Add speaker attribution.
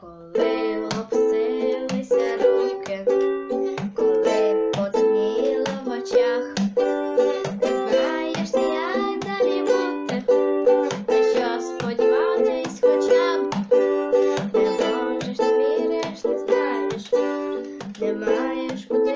Speaker 1: Коли обсилися руки, коли потемніло в очах, не знаєш, як далі бути, на що сподіватись хоча б, не можеш, не віриш, не знаєш, не маєш куди.